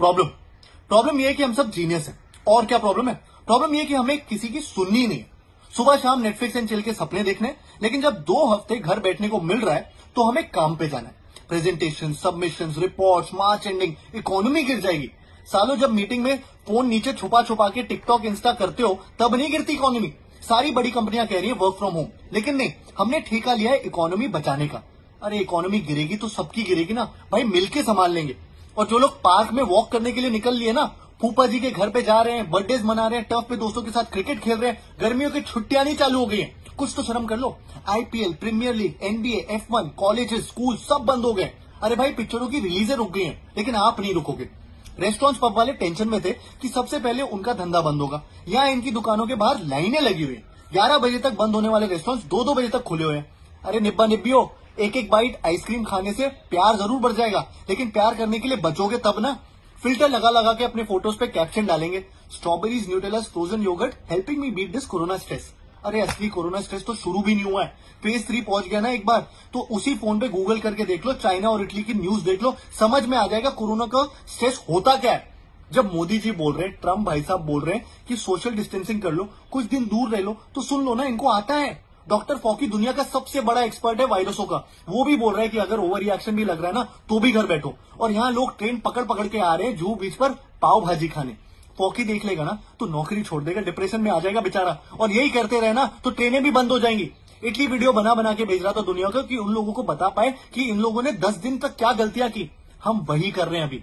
Problem problem ये है कि हम सब जीनियस हैं। और क्या प्रॉब्लम है? प्रॉब्लम ये कि हमें किसी की सुननी नहीं है। सुबह शाम नेटफ्लिक्स एंड चिल के सपने देखने, लेकिन जब दो हफ़्ते घर बैठने को मिल रहा है तो हमें काम पे जाना है। Presentation submission report March ending economy गिर जाएगी। सालों जब मीटिंग में फ़ोन नीचे छुपा छुपा के टिकटॉक इंस्टा करते हो, तब नहीं गिरती इकोनॉमी सारी बड़ी कंपनियाँ कह रही है वर्क फ्रॉम होम लेकिन नहीं, हमने ठेका लिया है इकोनॉमी बचाने का। अरे इकोनॉमी गिरेगी तो सबकी गिरेगी ना। भाई मिलके संभाल लेंगे। और जो लोग पार्क में वॉक करने के लिए निकल लिए ना, फूफा जी के घर पे जा रहे हैं बर्थडे मना रहे हैं टर्फ पे दोस्तों के साथ क्रिकेट खेल रहे हैं, गर्मियों की छुट्टियाँ नहीं चालू हो गई हैं। कुछ तो शर्म कर लो। IPL premier league NBA F one colleges school सब बंद हो गए अरे भाई पिक्चरों की रिलीजें रुक गई हैं, लेकिन आप नहीं रुकोगे। रेस्टोरेंट पब वाले टेंशन में थे कि सबसे पहले उनका धंधा बंद होगा। यहाँ इनकी दुकानों के बाहर लाइनें लगी हुई ग्यारह बजे तक बंद होने वाले रेस्टोरेंट दो दो बजे तक खुले हुए हैं। अरे निब्बा निब्बियो एक एक बाइट आइसक्रीम खाने से प्यार ज़रूर बढ़ जाएगा। लेकिन प्यार करने के लिए बचोगे तब ना? फ़िल्टर लगा लगा के अपने फ़ोटोज़ पे कैप्शन डालेंगे। Strawberries Nutellas frozen yogurt helping me beat this corona stress अरे असली कोरोना स्ट्रेस तो शुरू भी नहीं हुआ है। फ़ेज़ थ्री पहुँच गया ना एक बार। तो उसी फ़ोन पे गूगल करके देख लो चाइना और इटली की न्यूज़ देख लो। समझ में आ जाएगा कोरोना का स्ट्रेस होता क्या है। जब मोदी जी बोल रहे हैं ट्रंप भाई साहब बोल रहे हैं कि सोशल डिस्टेंसिंग कर लो, कुछ दिन दूर रह लो तो सुन लो ना, इनको आता है। डॉक्टर फॉकी दुनिया का सबसे बड़ा एक्सपर्ट है वायरसों का। वो भी बोल रहा है कि अगर ओवर रिएक्शन भी लग रहा है ना तो भी घर बैठो। और यहाँ लोग ट्रेन पकड़ पकड़ के आ रहे हैं जू बीच पर पाव भाजी खाने। फॉकी देख लेगा ना तो नौकरी छोड़ देगा डिप्रेशन में आ जाएगा बेचारा। और यही करते रहे ना तो ट्रेनें भी बंद हो जाएँगी। इटली वीडियो बना बना के भेज रहा था दुनिया को कि उन लोगों को बता पाए कि इन लोगों ने दस दिन तक क्या गलतियाँ की। हम वही कर रहे हैं अभी।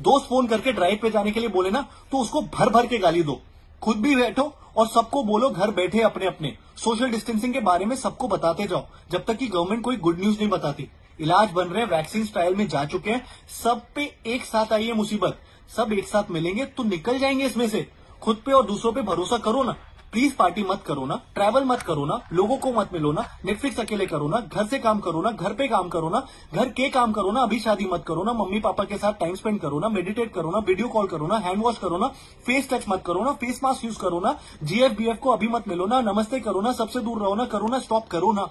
दोस्त फ़ोन करके ड्राइव पे जाने के लिए बोले ना तो उसको भर भर के गाली दो। खुद भी बैठो और सबको बोलो घर बैठे अपने अपने। सोशल डिस्टेंसिंग के बारे में सबको बताते जाओ, जब तक कि गवर्नमेंट कोई गुड न्यूज़ नहीं बताती। इलाज बन रहे वैक्सीन ट्रायल में जा चुके हैं, सब पे एक साथ आई है मुसीबत। सब एक साथ मिलेंगे तो निकल जाएँगे इसमें से। खुद पे और दूसरों पे भरोसा करो ना। प्लीज़ पार्टी मत करो ना ट्रैवल मत करो ना लोगों को मत मिलो ना नेटफ्लिक्स अकेले करो ना घर से काम करो ना घर पे काम करो ना घर के काम करो ना अभी शादी मत करो ना मम्मी पापा के साथ टाइम स्पेंड करो ना मेडिटेट करो ना वीडियो कॉल करो ना हैंड वॉश करो ना फेस टच मत करो ना फेस मास्क यूज़ करो ना जीएफ को अभी मत मिलो ना नमस्ते करो ना सबसे दूर रहो ना करो ना स्टॉप करो ना